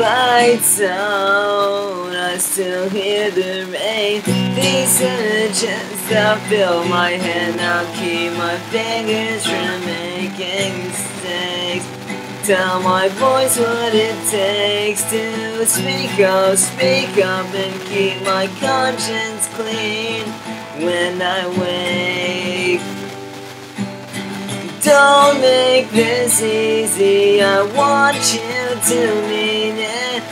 lights out, I still hear the rain. These images that fill my head now keep my fingers from making mistakes. Tell my voice what it takes to speak up, speak up and keep my conscience clean when I wake. Don't make this easy, I want you you mean it.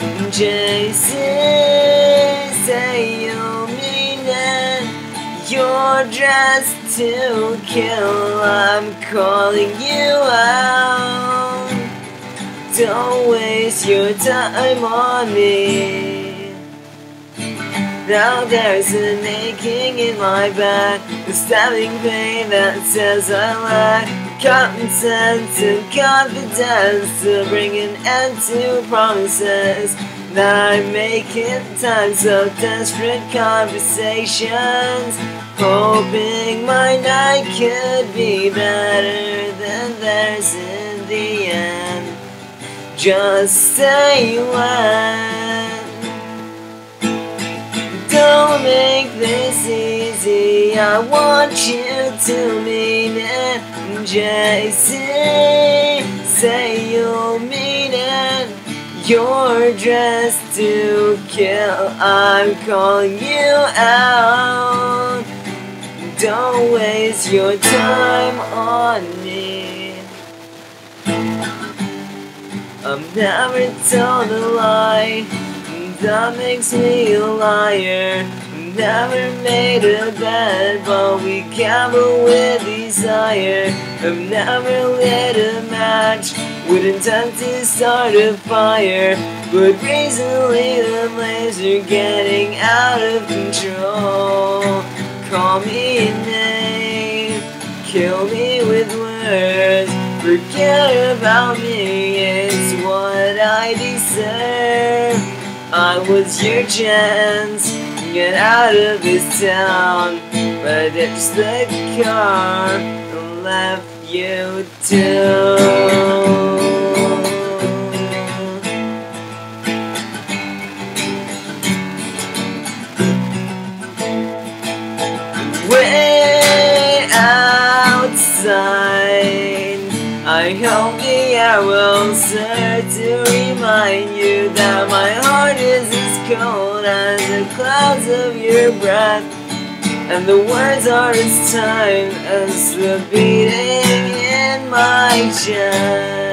You're dressed to kill, I'm calling you out. Don't waste your time on me. Now there's an aching in my back, a stabbing pain that says I lack common sense and confidence to bring an end to promises that I'm making times of desperate conversations, hoping my night could be better than theirs in the end. Just say when. I want you to mean it. Jasey, say you mean it. You're dressed to kill. I'm calling you out. Don't waste your time on me. I'm never told a lie. That makes me a liar. Never made a bet, but we gamble with desire. I've never lit a match with intent to start a fire. But recently the flames are getting out of control. Call me a name, kill me with words. Forget about me, it's what I deserve. I was your chance, get out of this town. But it's the car that left you too. I hope the will serve to remind you that my heart is cold as the clouds of your breath. And the words are as time as the beating in my chest.